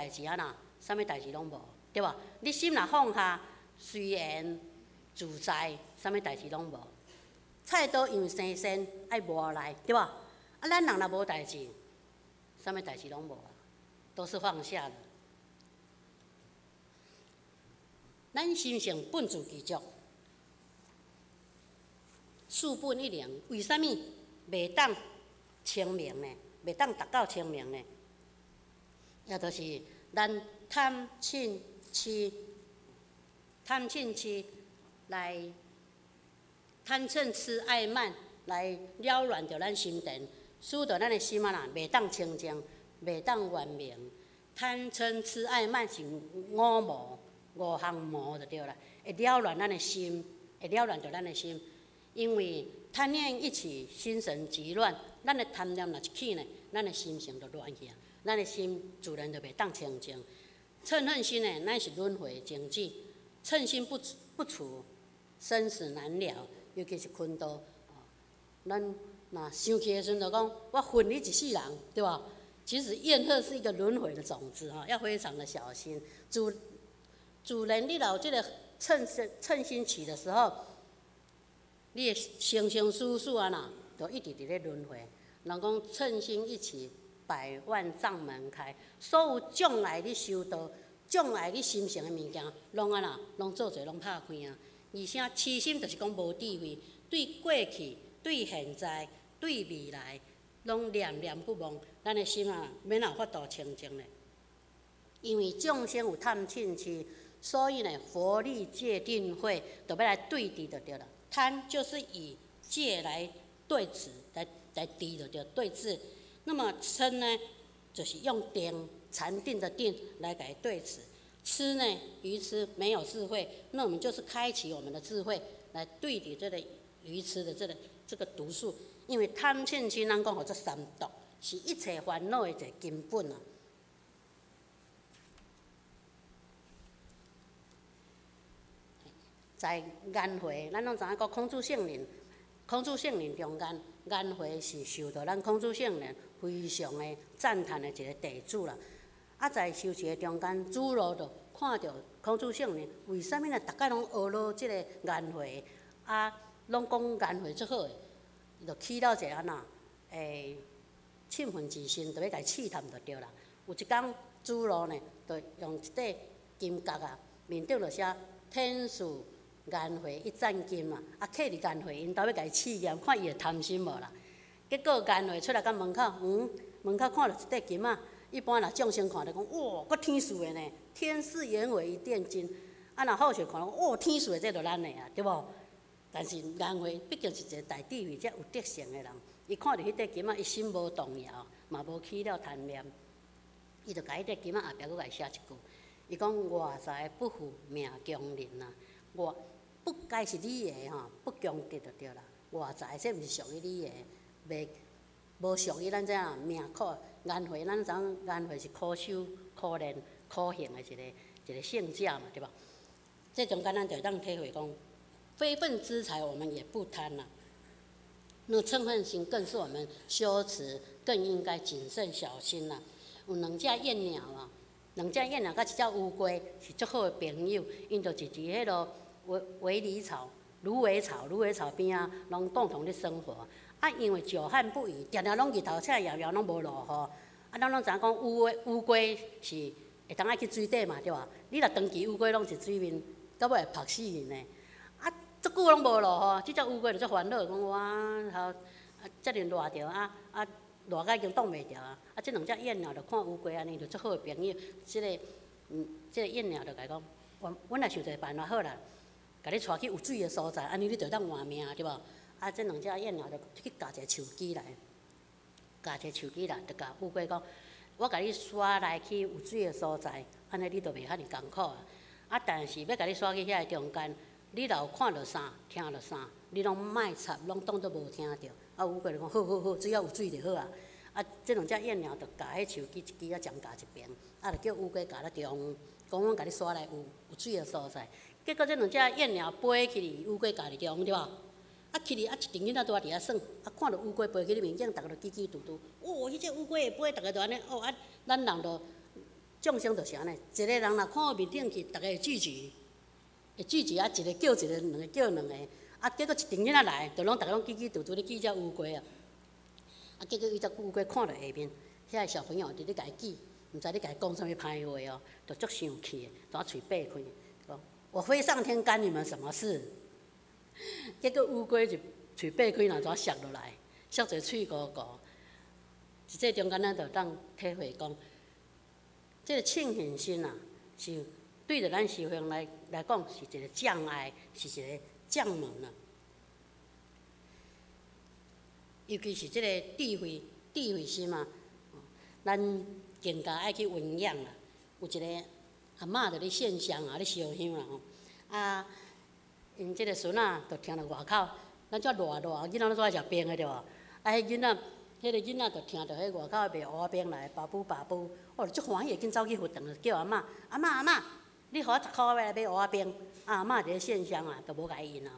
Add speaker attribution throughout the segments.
Speaker 1: 代志啊呐，啥物代志拢无，对无？你心若放下，随缘自在，啥物代志拢无。菜刀用生鲜爱磨来，对无？啊，咱人若无代志，啥物代志拢无啊，都是放下的。咱心性本自具足，四本一灵，为啥物袂当清明呢？袂当达到清明呢？也就是咱贪嗔痴、贪嗔痴来贪嗔痴爱慢来扰乱着咱心田，使得咱的心啊啦袂当清净，袂当圆明。贪嗔痴爱慢是五魔。五项魔就对啦，会扰乱咱的心，会扰乱着咱的心。因为贪念一起，心神极乱。咱的贪念若一起呢，咱的心性就乱去啊，咱的心自然就袂当清净。嗔恨心呢，咱是轮回经济，嗔心不不除，生死难了。尤其是坤道，咱若生气的时阵就讲，我恨你一世人，对吧？其实怨恨是一个轮回的种子哈，要非常的小心。主自然，你若有即个称心称心起的时候，你的生生世世啊呐，都一直伫咧轮回。人讲称心一起，百万障门开。所有障碍你修到、障碍你心上的物件，拢啊呐，拢做侪拢拍开啊。而且痴心就是讲无智慧，对过去、对现在、对未来，拢念念不忘，咱的心啊，免有法度清净咧。因为众生有贪嗔痴。所以呢，佛力界定会就要来对治就对了。贪就是以戒来对治，来来治就对对峙。那么嗔呢，就是用定禅定的定来改对峙。痴呢，愚痴没有智慧，那我们就是开启我们的智慧来对敌这个愚痴的这个这个毒素。因为贪嗔痴，咱讲叫做三毒，是一切烦恼的一个根本啊。在颜回，咱拢知影讲孔子圣人，孔子圣人中间，颜回是受到咱孔子圣人非常的赞叹的一个地主啦。啊，在修持的中间，主路就看到孔子圣人为什物呢？逐概拢学了即个颜回，啊，拢讲颜回最好诶，就起到一个安那，诶，兴奋之心，就要甲试探就对啦。有一工，主路呢，就用一块金角啊，面顶就写天赐。颜回一战金嘛，啊，刻伫颜回因兜要甲伊试验，看伊会贪心无啦。结果颜回出来到门口，嗯，门口看到一块金仔。一般若众生看着讲，哇，搁天数的呢，天似颜回一锭金。啊，若好势看，哇，天数的这着咱的啊，对无？但是颜回毕竟是一个大智慧、者有德性的人，伊看着迄块金仔，伊心无动摇，嘛无起了贪念，伊就甲迄块金仔后壁搁甲伊写一句，伊讲外在不负命强人呐，我。不该是你的吼，不功德就对啦。外在这毋是属于你的，袂无属于咱这样命苦。颜回咱知影，颜回是苦修、苦练、苦行的一个一个圣者嘛，对吧？这种间咱就当体会讲，非分之财我们也不贪啦。那嗔恨心更是我们修持更应该谨慎小心啦。有两只燕鸟啊，两只燕鸟甲一只乌龟是足好的朋友，因着一只迄落。围围篱草、芦苇草、芦苇草边啊，拢共同咧生活。啊，因为久旱不雨，常常拢日头赤，遥遥拢无落雨。啊，咱拢知影讲乌龟乌龟是会当爱去水底嘛，对吧？你若长期乌龟拢是水面，到尾会曝死去呢。啊，足久拢无落雨，即只乌龟就足烦恼，讲哇，啊，遮尔热着啊啊，热甲已经冻袂着啊。啊，即两只燕鸟就看乌龟安尼，就足好朋友。即个嗯，即个燕鸟就甲伊讲，阮阮来想一个办法好啦。甲你带去有水的所在，安尼你就当换命，对无？啊，这两只燕鸟就去夹一个树枝来，夹一个树枝来，就甲乌龟讲：我甲你刷来去有水的所在，安尼你就袂遐尼艰苦啊。啊，但是要甲你刷去遐个中间，你若有看到啥，听到啥，你拢莫插，拢当作无听到。啊，乌龟就讲：好好好，只要有水就好啊。啊，这两只燕鸟就夹迄树枝一枝啊，将夹一边，啊，就叫乌龟夹咧中，讲我甲你刷来有有水的所在。结果这两只燕鸟飞去乌龟家里中，对吧？啊去哩啊一群囡仔拄啊伫遐耍，啊看到乌龟飞去哩面顶，逐个都叽叽嘟嘟。哦，迄只乌龟会飞，逐个都安尼。哦啊，咱人都众生就是安尼，一个人若看到面顶去，逐个会聚集，会聚集啊，一个叫一个，两个叫两个，啊，结果一群囡仔来，就拢逐个拢叽叽嘟嘟咧记只乌龟啊，啊，结果伊只乌龟看到下面，遐个小朋友伫咧家记，毋知咧家讲啥物歹话哦，就足生气诶，怎喙掰开，讲我飞上天干你们什么事？结果乌龟就喙掰开，若怎摔落来，摔做喙糊糊。伫这中间，咱就当体会讲。即个庆幸心啊，是对着咱修行来来讲，是一个障碍，是一个障门啊。尤其是即个智慧、智慧心啊，咱更加爱去弘扬啦。有一个阿嬷在咧线上啊，咧烧香啦吼。啊，因这个孙仔就听到外口，咱遮热热，囡仔拢做爱食冰的对无？啊，迄囡仔。迄个囡仔就听到迄外口卖蚵仔饼来，爸布爸布，哦，足欢喜，紧走去学堂，叫阿嬷，阿嬷阿嬷，你互我十箍来买蚵仔饼，阿嬷伫咧线上啊，都无甲伊应啊。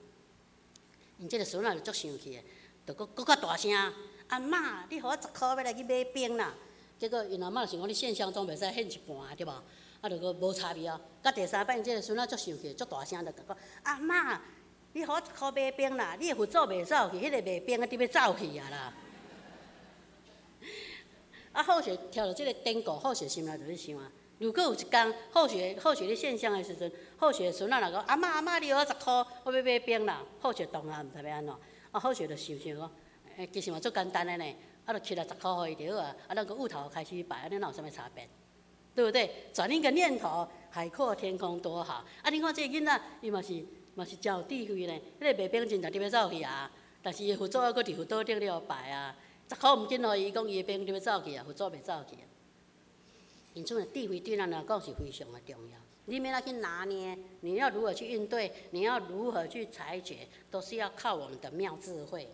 Speaker 1: 因即个孙仔就足生气诶，就搁搁较大声，阿嬷，你互我十箍要来去买冰啦。结果因阿嬷想讲你线上总袂使献一半对无？啊，就搁无差别啊。甲第三摆，因即个孙仔足生气，足大声就讲，阿嬷，你互我一箍买饼啦，你佛祖袂走去，迄个卖饼啊，伫要走去啊啦。啊，好学跳到即个典故，好学心内就咧想啊。如果有一工好学好学咧现象的时阵，好学孙仔来讲，阿嬷阿嬷，你我十箍，我要买冰啦。好学当然毋知要安怎，啊，好学就想想讲，诶，其实嘛足简单的呢。啊，就起来十箍互伊就好啊。啊，咱个芋头开始摆，安尼哪有啥物差别？对不对？转一个念头，海阔天空多好。啊，你看这囡仔，伊嘛是嘛是真有智慧呢。迄个白冰真值得要走去啊，但是伊辅助还搁伫辅导顶了摆啊。十箍毋紧互伊讲伊的病就要走去啊，辅助袂走去啊。因此，智慧对咱来讲是非常的重要。你免来去拿捏，你要如何去应对，你要如何去裁决，都是要靠我们的妙智慧。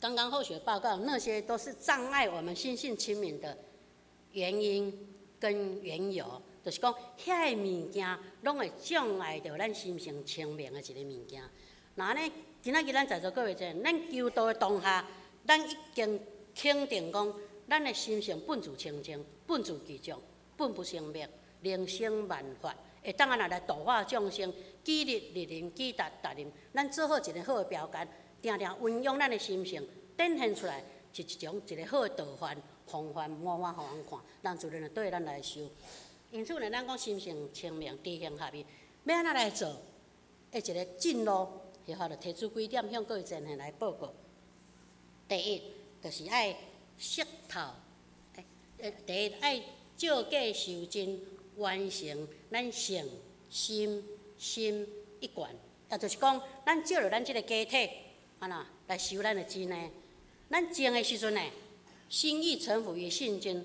Speaker 1: 刚刚后学报告，那些都是障碍我们心性清明的原因跟缘由，就是讲遐个物件拢会障碍着咱心性清明的一个物件。那呢？今仔日咱在座各位者，咱求道的当下，咱已经肯定讲，咱的心性本自清净，本自具足，本不生灭，人生万法，会当安来来度化众生，积力立人，积达达人。咱做好一个好的标杆，定定运用咱的心性，展现出来是一种一个好的道范、方法、模范，互人看，让主人对咱来修。因此呢，咱讲心性清明，知行合一，要安怎来做？一一个进路。然后就提出几点向各位前贤来报告。第一，就是爱识透，诶，第一爱照计修真，完成咱性心心一贯，也就是讲，咱照着咱即个假体，安那来收咱的真呢？咱静的时阵呢，心意诚服于信真。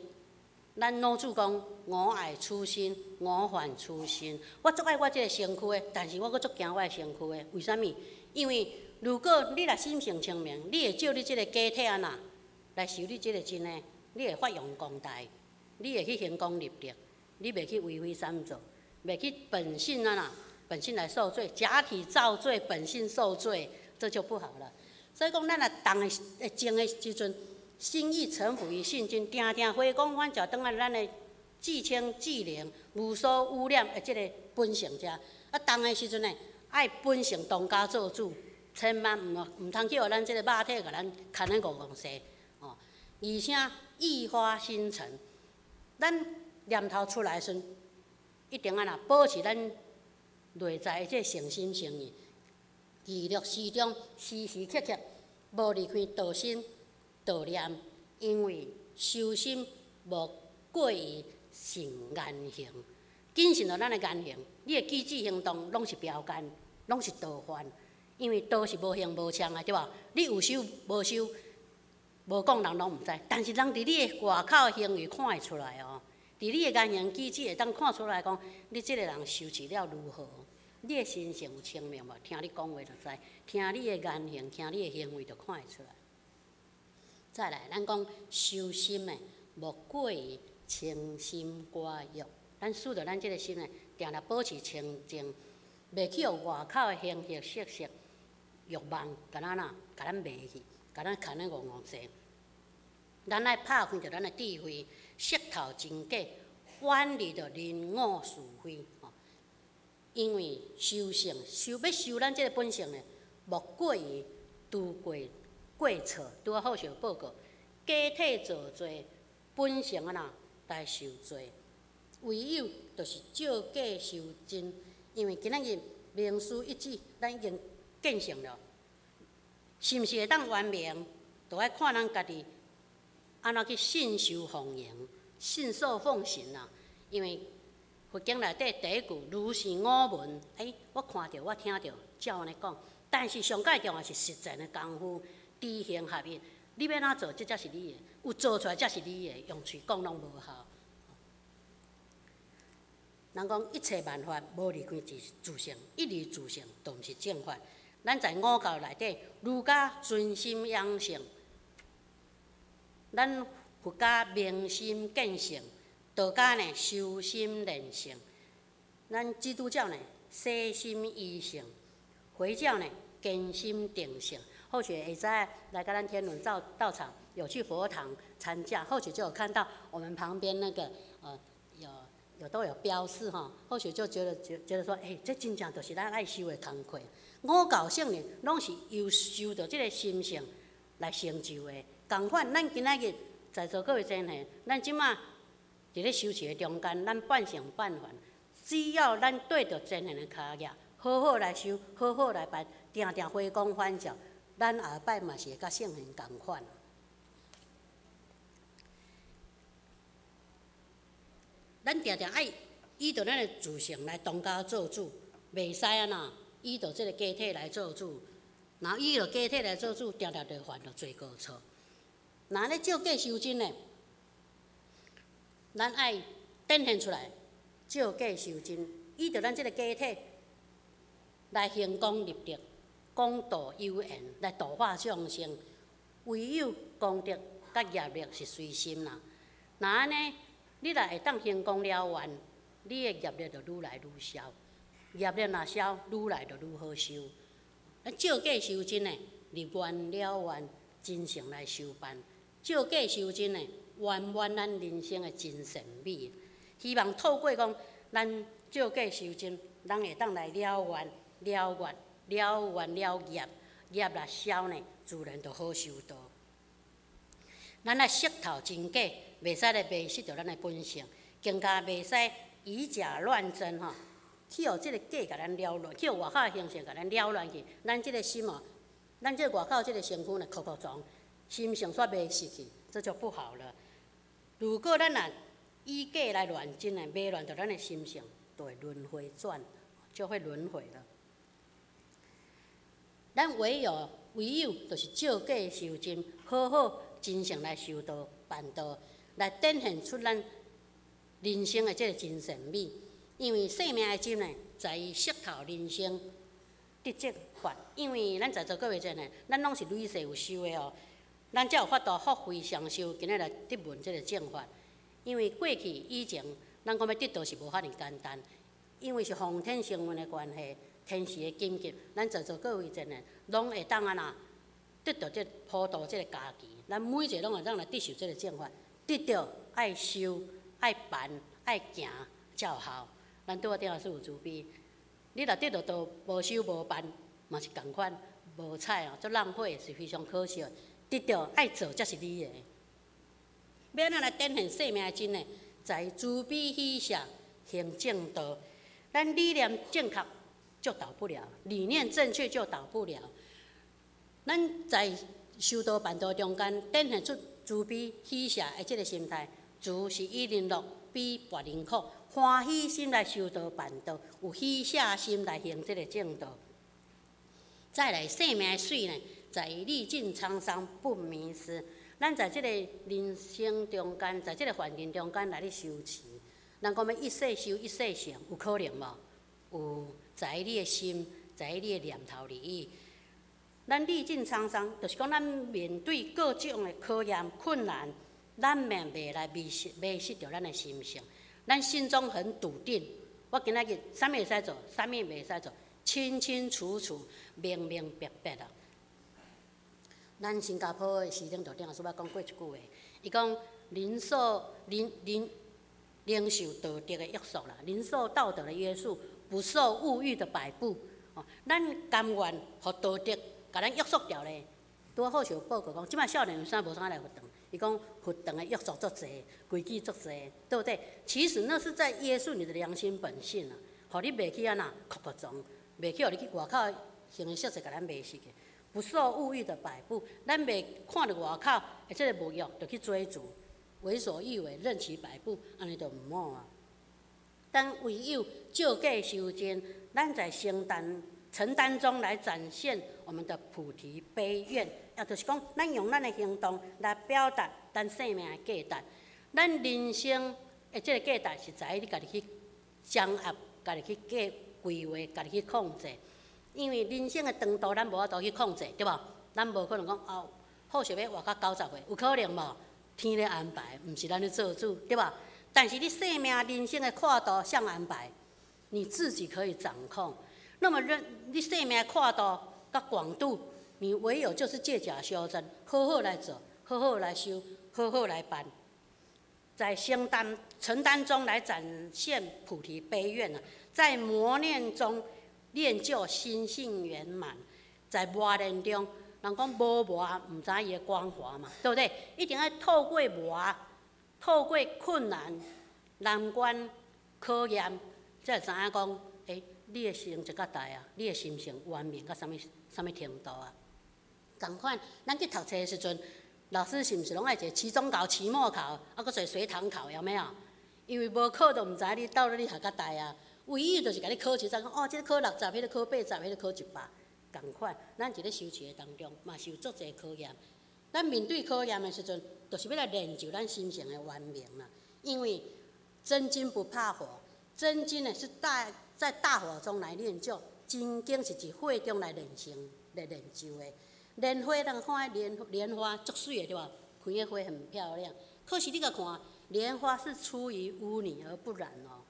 Speaker 1: 咱老祖讲，我爱初心，我还初心。我足爱我即个身躯的，但是我阁足惊我的身躯的。为啥物？因为如果你若心性清明，你会借你即个假体安那来收你即个真诶，你会发扬光大，你会去行功立德，你袂去为非三做，袂去本性安那本性来受罪，假体造罪，本性受罪，这就不好了。所以讲，咱若当诶静诶时阵。心意诚服于信经，定定回光返照，当来咱的至清至灵、无所污染的即个本性者。啊，当的时阵呢，爱本性当家做主，千万毋毋通去互咱即个肉体甲咱牵咧五戆西哦。而且意花心诚，咱念头出来时，阵，一定安那保持咱内在即个诚心诚意，记录始终时时刻刻无离开道心。道念，因为修心无过于成言行，谨慎着咱的言行，你的举止行动拢是标杆，拢是道范。因为道是无形无相的，对吧？你有修无修，无讲人拢毋知。但是人伫你的外口行为看会出来哦，伫你的言行举止会当看出来讲，你即个人修持了如何？你的心性有清明无？听你讲话就知，听你的言行，听你的行为就看会出来。再来，咱讲修心诶，莫过于清心寡欲。咱守着咱即个心诶，定定保持清净，袂去互外口诶形形色色欲望，甲咱呐，甲咱迷去，甲咱牵咧戆戆西。咱爱拍开着咱的智慧，识透真假，远离着人我是非。因为修性，修要修咱即个本性呢，莫过于拄过过错，拄啊好想报告，假体做罪，本性啊呐来受罪。唯有就是照假修真，因为今仔日名师一指，咱已经见成了，是毋是会当完明？都爱看咱家己安怎去信守奉行、信受奉行啊！因为佛经内底第一句“如是我闻”，哎，我看到、我听到，照安尼讲。但是上界重要是实践的功夫，知行合一。你要哪做，这才是你的；有做出来，才是你的。用嘴讲拢无效。人讲一切万法无离开自自性，一离自性都毋是正法。咱在五教内底，儒家尊心养性。咱佛家明心见性，道家呢修心练性，咱基督教呢细心依性，回教呢根心定性。或许会在来到咱天伦道道场，有去佛堂参加，或许就有看到我们旁边那个呃有有都有标示哈，或许就觉得觉觉得说，哎，这真正就是咱爱修的功课。五教圣人拢是由修着这个心性来成就的。共款，咱今仔日在座各位真系，咱即马伫咧修持的中间，咱半想半还。只要咱对着真贤的脚业，好好来修，好好来办，定定回光返照，咱下摆嘛是会甲圣贤共款。咱定定爱依着咱的自性来当家做主，袂使啊呐，依着即个假体来做主。然后依着假体来做主，定定就犯着罪过错。若咧照假修真呢？咱爱展现出来，照假修真，依着咱即个假体来行功立德、公道有言，来度化众生。唯有功德甲业力是随心啦。若安尼，你若会当行功了完，你的业力就愈来愈消。业力若消，愈来就愈好修。咱照假修真呢，立愿了完，真诚来修办。照假修真诶，圆满咱人生的真善美。希望透过讲，咱照假修真，咱会当来了愿、了愿、了愿了业，业若消呢，自然就好修道。咱来识透真假，袂使来迷失着咱诶本性，更加袂使以假乱真吼，去互即个假甲咱了乱，去互外口诶形象甲咱了乱去。咱即个心哦，咱即个外口即个身躯呢，磕磕撞。心性煞袂失去，这就不好了。如果咱若以假来乱真诶，迷乱着咱诶心性，就会轮回转，就会轮回了。咱唯有唯有，就是照假修真，好好真诚来修道办道，来展现出咱人生诶即个真善美。因为生命诶真呢，在于识透人生得这法。因为咱在座各位真呢，咱拢是累世有修诶哦。咱才有法度福慧双修，今日来得闻即个正法。因为过去以前，咱讲要得道是无法尔简单，因为是奉天承运的关系，天时的紧急，咱在座各位真诶，拢会当安那得到即普渡即个家己。咱每一个拢会当来得受即个正法，得到爱修、爱办、爱行才有效。咱拄啊顶下是有慈悲，你若得到都无修无办，嘛是共款无彩哦，足浪费，是非常可惜。得到爱做才是你的，要安怎来展现生命真呢？在慈悲喜舍行正道，咱理念正确就倒不了，理念正确就倒不了。咱在修道办道中间展现出慈悲喜舍的即个心态，慈是一人乐，悲别人苦，欢喜心来修道办道，有喜舍心来行即个正道。再来生命水呢？在历尽沧桑不迷失，咱在即个人生中间，在即个环境中间来咧修持，人讲要一世修一世成，有可能无？有，在你的心，在你的念头里。咱历尽沧桑，就是讲咱面对各种的考验困难，咱免袂来迷失迷失着咱的心性。咱心中很笃定，我今仔日啥物会使做，啥物袂使做，清清楚楚、明明白白啊！咱新加坡的市长就顶下说要讲过一句话，伊讲人受人人领受道德的约束啦，人受道德的约束，不受物欲的摆布。哦，咱甘愿互道德甲咱约束掉咧。拄好像报告讲，即摆少年有啥无啥来活动？伊讲活动的约束足济，规矩足济，对不对？其实那是在约束你的良心本性啊，互你袂去安那哭哭撞，袂去互你去外口形形色色甲咱迷死去。不受物欲的摆布，咱袂看着外口，诶，即个物欲就去追逐，为所欲为，任其摆布，安尼就毋好啊。但唯有照计修真，咱在承担承担中来展现我们的菩提悲愿，也就是讲，咱用咱的行动来表达咱生命的价值。咱人生的即个价值是在你家己去掌握，家己去计规划，家己去控制。因为人生的长度，咱无法度去控制，对无？咱无可能讲哦，好想要活到九十岁，有可能无？天咧安排，毋是咱咧做主，对无？但是你生命人生的跨度向安排，你自己可以掌控。那么，人你生命跨度甲广度，你唯有就是借假修真，好好来做，好好来修，好好来办，在承担承担中来展现菩提悲愿啊，在磨练中。练就心性圆满，在磨练中，人讲无磨毋知伊的光华嘛，对不对？一定要透过磨，透过困难、难关、考验，才会知影讲，诶，你的成绩较大啊，你的心性完美到啥物啥物程度啊？共款，咱去读册的时阵，老师是毋是拢爱一个期中考、期末考，啊，搁做随堂考，有没有？因为无考，就毋知你到底你学较大啊。唯一就是甲你考试，再讲哦，即个考六十，迄个考八十，迄个考一百，共款。咱伫咧修持的当中，嘛是有足侪考验。咱面对考验的时阵，就是要来练就咱心性的完明啦。因为真金不怕火，真金呢是大在大火中来练就，真金是伫火中来炼成、来炼就的。莲花咱看莲莲花足水的对吧？开的花很漂亮，可是你甲看，莲花是出于污泥而不染哦。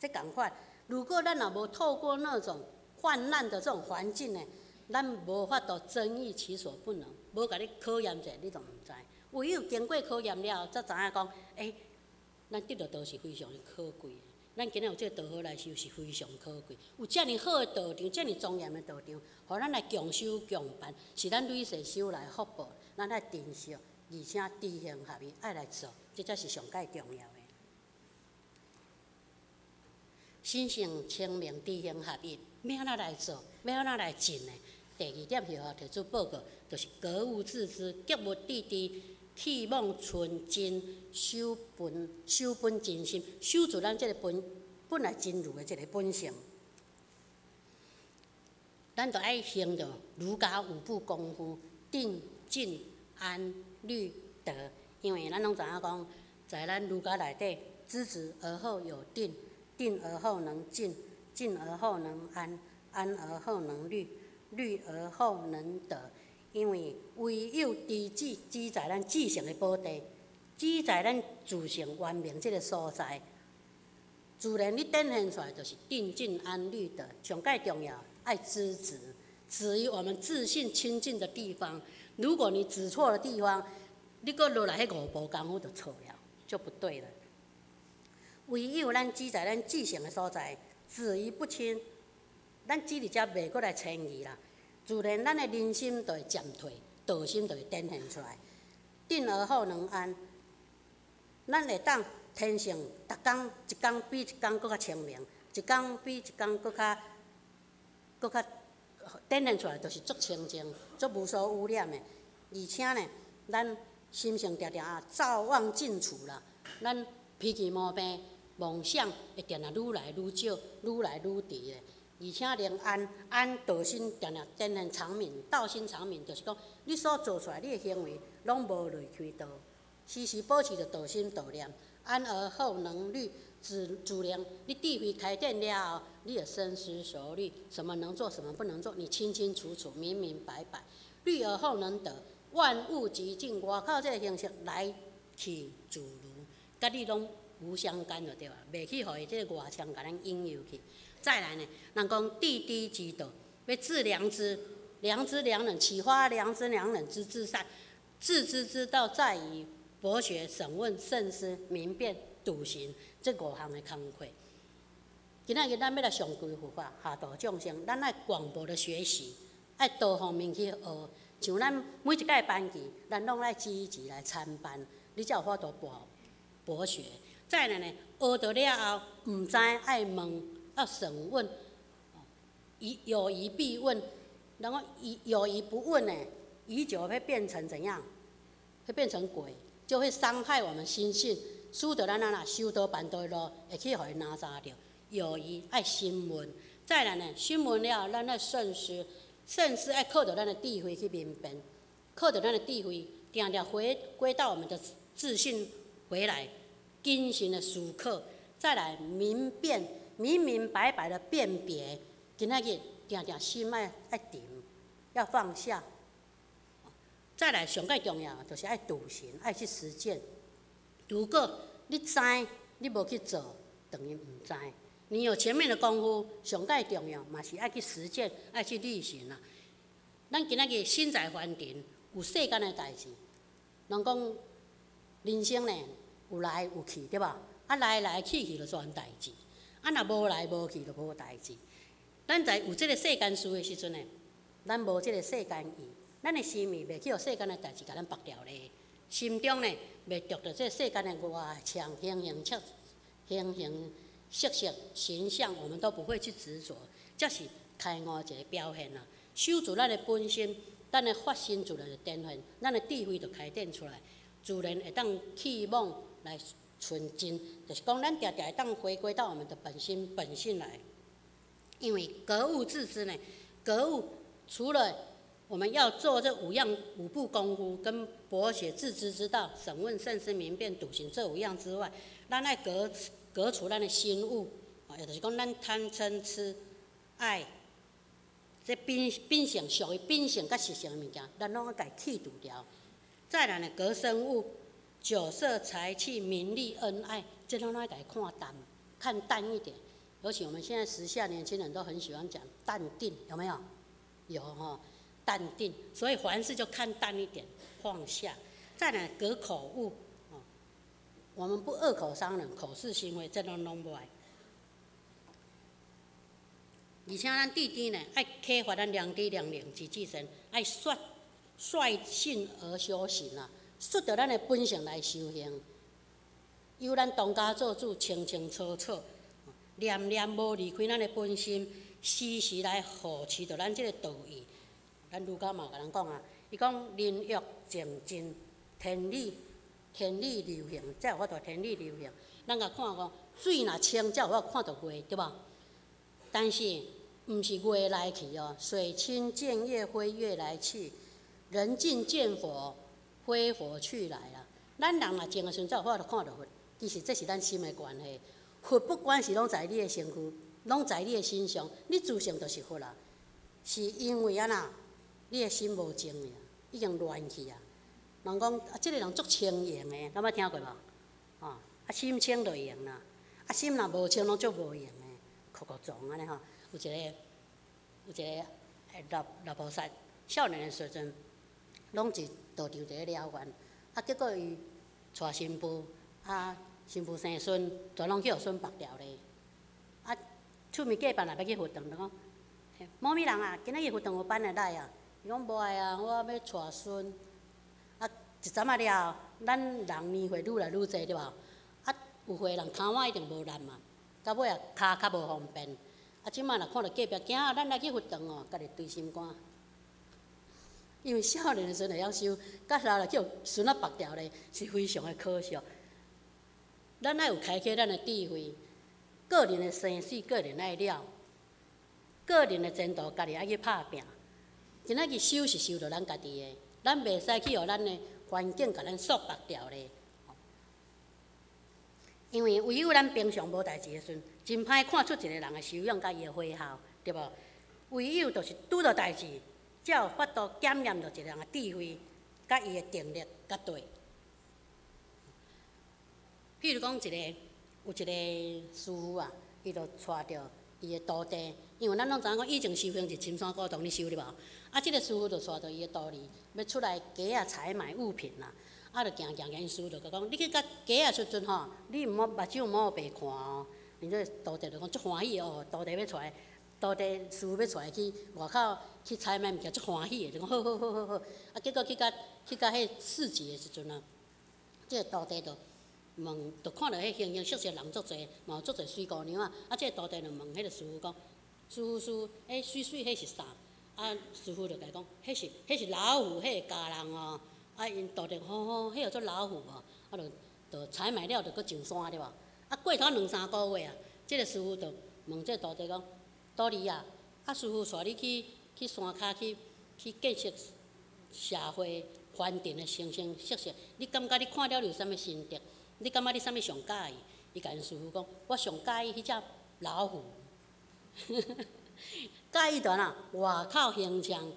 Speaker 1: 即共款。如果咱若无透过那种泛滥的这种环境呢，咱无法度争议其所不能，无甲你考验者，你都毋知。唯有经过考验了，才知影讲，诶，咱得到道是非常的可贵。咱今日有这个道好来修是非常可贵。有遮尔好的道场，遮尔庄严的道场，互咱来共修共办，是咱累世修来福报，咱来珍惜，而且知行合一，爱来做，这才是上界重要的。心性清明，知行合一，要安怎来做？要安怎来进呢？第二点是吼，提出报告，就是格物致知，格物致知，气梦纯真，守本守本真心，守住咱即个本本来真如的即个本性。咱着爱行着儒家五步功夫：定、静、安、虑、德。因为咱拢知影讲，在咱儒家内底，知止而后有定。定而后能静，静而后能安，安而后能虑，虑而后能得。因为唯有知止，知在咱自性的宝地，知在咱自性完明这个所在，自然你展现出来就是定、静、安、虑、得。上介重要，爱知止，止于我们自信清净的地方。如果你指错了地方，你搁落来迄五步功夫就错了，就不对了。唯有咱记在咱记性的所在，止于不清，咱记伫遮袂过来迁移啦。自然，咱的人心就会渐退，道心就会展现出来。定而后能安，咱会当天性，逐工一工比一工搁较清明，一工比一工搁较搁较展现出来，就是足清净、足无所污染的。而且呢，咱心性定定啊，照望尽处啦，咱脾气毛病。梦想会定定愈来愈少，愈来愈迟的，而且连安安道心定定展现长明，道心长明，就是讲你所做出来你的行为，拢无离开道，时时保持着道心道念，安而后能虑，自自然你智慧开展了后，你就深思熟虑，什么能做，什么不能做，你清清楚楚、明明白白，虑而后能得，万物极静，外口这个形式来去自如，甲你拢。无相干就对啊，袂去互伊即个外腔甲咱引诱去。再来呢，人讲地低之道，要致良知，良知良能，启发良知良能之至善。致知之道在于博学、审问、慎思、明辨、笃行这五项的工课。今仔日咱要来上规佛法，下度众生，咱爱广博的学习，爱多方面去学。像咱每一届班级，咱拢爱积极来参班，你才有法度博博学。再来呢，学到了后，毋知爱问，要审问，疑有疑必问。然后疑有疑不问呢，疑久会变成怎样？会变成鬼，就会伤害我们心性。输得咱哪哪修得办对路，会去互伊拿查着。有疑爱心问，再来呢，心问了，咱爱慎思，慎思爱靠着咱的智慧去明辨，靠着咱的智慧，定定回归到我们的自信回来，精心的思考，再来明辨，明明白白的辨别，今仔日定定心爱爱定，要放下。再来上介重要，就是爱笃行，爱去实践。如果你知，你无去做，等于毋知。你有前面的功夫，上介重要，嘛是爱去实践，爱去履行啦。咱今仔日身在凡尘，有世间的代志。人讲人生呢，有来有去，对吧？啊，来来去去就算代志。啊，若无来无去就无代志。咱在有即个世间事的时阵呢，咱无即个世间意。咱的心面袂去互世间的代志甲咱绑掉咧，心中呢袂着着这世间的外强形形色、形形色色形象，我们都不会去执着，这是开悟一个表现啊。守住咱的本心，咱的发心自然就展现，咱的智慧就开展出来，自然会当气望来纯真，就是讲咱常常会当回归到我们的本心本性来。因为格物致知呢，格物除了我们要做这五样五步功夫，跟博学自知之道、审问慎思明辨笃行这五样之外，咱爱革革除咱的心物，也就是讲咱贪嗔痴爱，这品品性属于品性甲实性的物件，咱拢要甲去除掉。再来呢，革生物，酒色财气名利恩爱，这拢要甲看淡，看淡一点。而且我们现在时下年轻人都很喜欢讲淡定，有没有？有哈。淡定，所以凡事就看淡一点，放下。再来隔口误，哦，我们不恶口伤人，口是心非，这拢弄不来。而且咱弟弟呢，爱开发咱良知良能之至身，爱率率性而修行啊，率着咱的本性来修行。由咱当家做主，清清楚楚，念念无离开咱的本心，时时来扶持着咱这个道义。咱儒家嘛，甲人讲啊，伊讲人欲静静，天理天理流行，才有法度天理流行。咱甲看讲，水若清，才有法看到月，对吧？但是毋是月来去哦，水清见月辉，月来去；人静见佛，辉佛去来啦。咱人若静的时阵，才有法度看到佛。其实这是咱心的关系。佛不管是拢在你的身躯，拢在你的身上，你自性就是佛啦。是因为安那？你的心无静呀，已经乱去啊！人讲啊，即个人足清盈的，敢捌听过无？啊，啊心清就会用啦，啊心若无清，拢足无用的，哭哭撞安尼吼。有一个，有一个诶，老老菩萨，少年的时阵，拢是道场一个了缘，啊结果伊娶新妇，啊新妇生孙，全拢去互孙绑掉咧。啊，出面假办也要去佛堂，就讲，某咪人啊，今仔日佛堂有办会来啊？伊讲无爱啊，我要娶孙，啊，一阵仔了，咱人年岁愈来愈济对吧？啊，有岁人骹碗一定无力嘛，到尾啊骹较无方便，啊，即摆若看到隔壁囝仔，咱来去佛堂哦，家己对心肝。因为少年的时阵会晓修，甲老了叫孙仔白掉咧，是非常的可惜。咱爱有开启咱的智慧，个人的生死，个人爱了，个人的前途，家己爱去拍拼。今仔日修是修着咱家己的，咱袂使去互咱的环境甲咱束缚掉咧。因为唯有咱平常无代志的时阵，真歹看出一个人的修养甲伊的花效，对无？唯有就是拄着代志，才有法度检验着一个人的智慧，甲伊的定力甲对。譬如讲一个，有一个师傅啊，伊就带着伊的徒弟，因为咱拢知影讲以前修行是深山古洞咧修，对无？啊，即个师傅就带着伊的道理，要出来街啊采买物品啦。啊，着行行行，因师傅着甲讲，你去甲鸡仔出阵吼，你毋好目睭毋好白看哦。因这徒弟着讲足欢喜哦，徒弟要出来，徒弟师傅要出来去外口去采买物件，足欢喜的，就讲好好好好好。啊，结果去甲去甲迄市集的时阵啊，即个徒弟着问，着看着迄形形色色人足侪，嘛足侪水姑娘啊。啊，即个徒弟着问迄个师傅讲，师傅师傅，迄水水迄是啥？啊，师傅着甲伊讲，迄是迄是老虎，迄个家人哦。啊，因徒弟吼吼，迄个做老虎哦，啊，着着采买了，着搁上山对无？啊，过头两三个月啊，即个师傅着问即个徒弟讲，徒弟啊，啊，师傅带你去去山骹去去见识社会环境的形形色色，你感觉你看了有啥物心得？你感觉你啥物上介意？伊甲因师傅讲，我上介意迄只老虎，介意着呐，外口形象，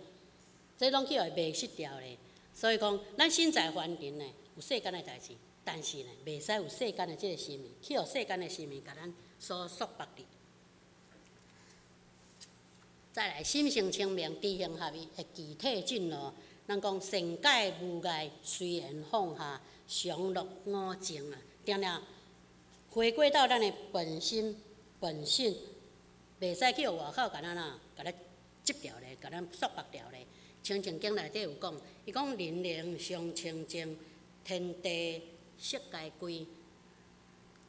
Speaker 1: 这拢去互伊失掉咧。所以讲，咱身在环境呢，有世间的代志，但是呢，袂使有世间的即个生命，去互世间的生命甲咱所束缚伫。再来，心性清明，知行合一，会具体进路。咱讲善解无碍，随缘放下，常乐安净啊，定定回归到咱的本心本性，袂使去外口甲咱啊，甲咱执掉咧，甲咱束缚掉咧。清净经内底有讲，伊讲人灵相清净，天地色皆归。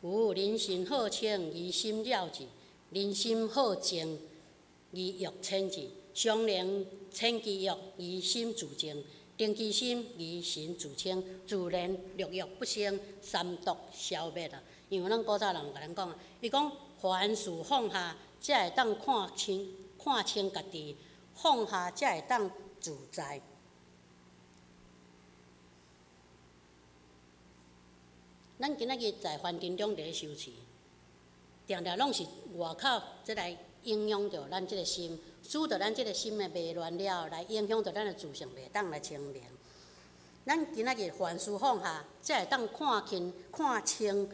Speaker 1: 有人心好清，而心了治；人心好静，以欲清治。常能清其欲，以心自净；定其心，以神自清。自然六欲不生，三毒消灭啊！因为咱古早人甲咱讲，伊讲凡事放下，才会当看清看清家己；放下才会当。自在，咱今仔日在环境中伫咧修持，定定拢是外口即来影响着咱即个心，使着咱即个心诶迷乱了，来影响着咱诶自信袂当来清明。咱今仔日凡事放下，才会当看清、看清、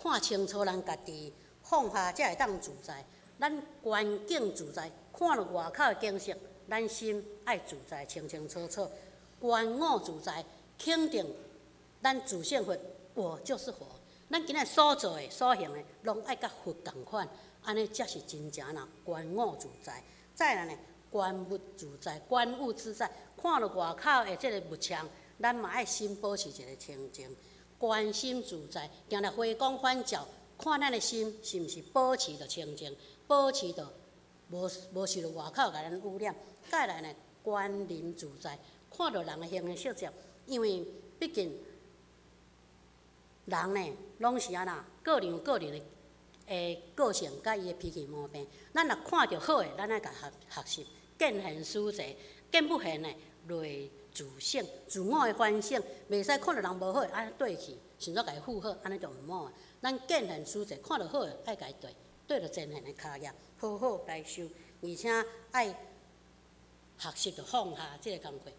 Speaker 1: 看清楚咱家己，放下才会当自在。咱环境自在，看着外口诶景色。咱心爱自在，清清楚楚，观我自在，肯定咱自性佛，我就是佛。咱今仔所做诶、所行的，拢爱甲佛共款，安尼才是真正呐，观我自在。再来呢，观物自在，观物自在，看着外口的即个物象，咱嘛爱心保持一个清净，观心自在，定来回光返照，看咱的心是毋是保持着清净，保持着无无受着外口甲咱污染。再来呢，观人自在，看到人的形形色色，因为毕竟人呢，拢是安那，个人有个人的诶个性，甲伊诶脾气毛病。咱若看到好诶，咱爱甲学学习，见贤思齐；见不贤的，累自省，自我诶反省，袂使看到人无好诶，安尼对去，甚至甲伊附和，安尼就毋好。咱见贤思齐，看到好诶爱甲伊对，对着真贤诶脚业，好好来修，而且爱。学习着放下即个工课，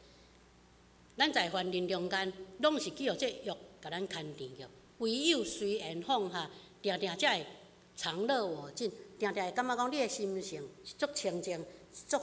Speaker 1: 咱在凡人中间，拢是具有即欲甲咱牵定着，唯有随缘放下，定定才会常乐我净，定定会感觉讲你的心性足清净，足。